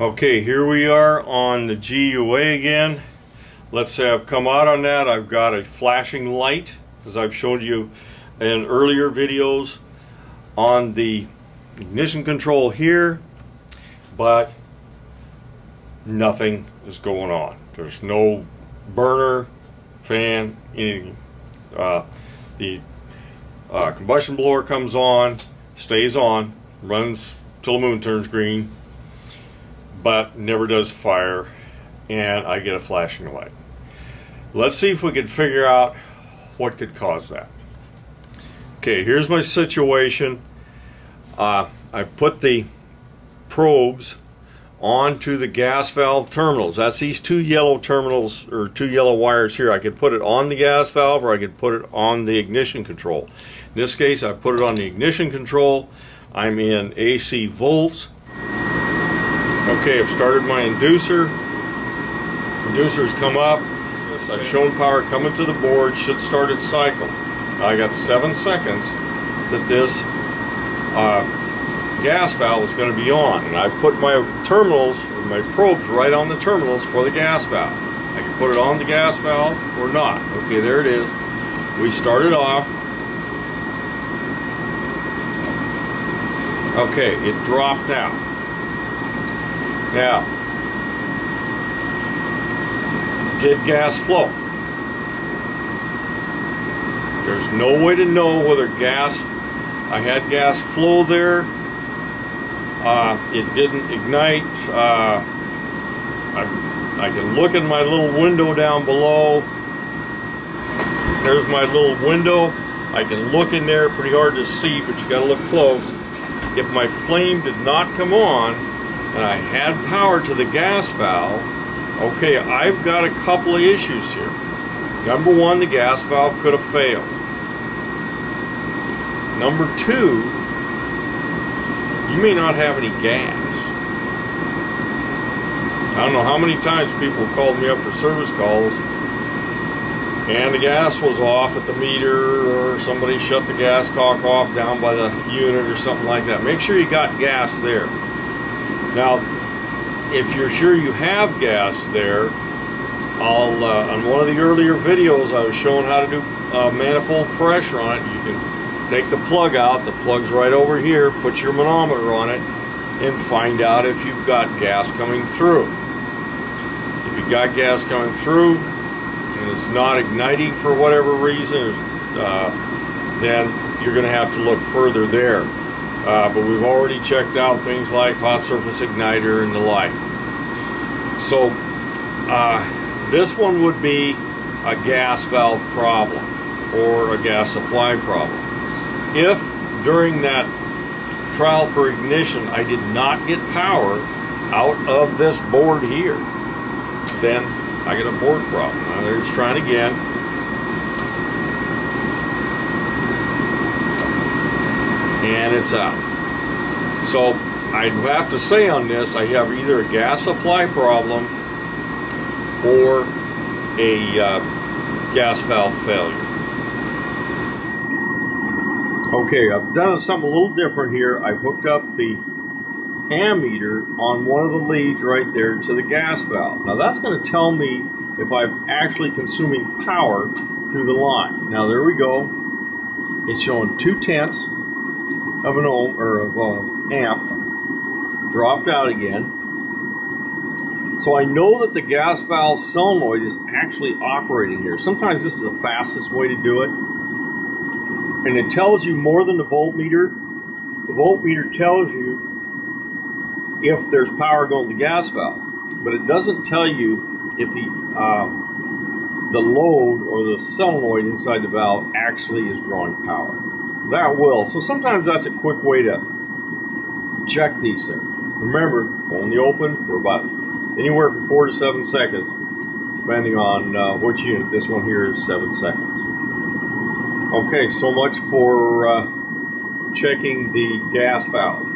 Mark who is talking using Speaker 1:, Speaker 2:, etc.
Speaker 1: Okay, here we are on the GUA again. Let's say I've come out on that. I've got a flashing light, as I've showed you in earlier videos, on the ignition control here, but nothing is going on. There's no burner, fan, anything. Uh, the uh, combustion blower comes on, stays on, runs till the moon turns green, but never does fire, and I get a flashing light. Let's see if we can figure out what could cause that. Okay, here's my situation. Uh, I put the probes onto the gas valve terminals. That's these two yellow terminals or two yellow wires here. I could put it on the gas valve or I could put it on the ignition control. In this case, I put it on the ignition control. I'm in AC volts. Okay, I've started my inducer. Inducer's come up. I've shown power coming to the board, should start its cycle. I got seven seconds that this uh, gas valve is going to be on. And I put my terminals, my probes right on the terminals for the gas valve. I can put it on the gas valve or not. Okay, there it is. We started off. Okay, it dropped out. Now, did gas flow? There's no way to know whether gas, I had gas flow there. Uh, it didn't ignite. Uh, I, I can look in my little window down below. There's my little window. I can look in there, pretty hard to see, but you gotta look close. If my flame did not come on, and I had power to the gas valve, okay, I've got a couple of issues here. Number one, the gas valve could have failed. Number two, you may not have any gas. I don't know how many times people called me up for service calls and the gas was off at the meter or somebody shut the gas cock off down by the unit or something like that. Make sure you got gas there. Now, if you're sure you have gas there, I'll uh, on one of the earlier videos I was showing how to do uh, manifold pressure on it. You can take the plug out. The plug's right over here. Put your manometer on it and find out if you've got gas coming through. If you've got gas coming through and it's not igniting for whatever reason, uh, then you're going to have to look further there. Uh, but we've already checked out things like hot surface igniter and the like. So uh, this one would be a gas valve problem or a gas supply problem. If during that trial for ignition I did not get power out of this board here, then I get a board problem. Now there's trying again. And it's out. So I'd have to say on this, I have either a gas supply problem or a uh, gas valve failure. Okay, I've done something a little different here. I've hooked up the ammeter on one of the leads right there to the gas valve. Now that's going to tell me if I'm actually consuming power through the line. Now there we go. It's showing two tenths of an ohm or of an amp dropped out again. So I know that the gas valve solenoid is actually operating here. Sometimes this is the fastest way to do it. And it tells you more than the voltmeter. The voltmeter tells you if there's power going to the gas valve, but it doesn't tell you if the uh, the load or the solenoid inside the valve actually is drawing power that will. So sometimes that's a quick way to check these things. Remember, only open for about anywhere from four to seven seconds, depending on uh, which unit. This one here is seven seconds. Okay, so much for uh, checking the gas valve.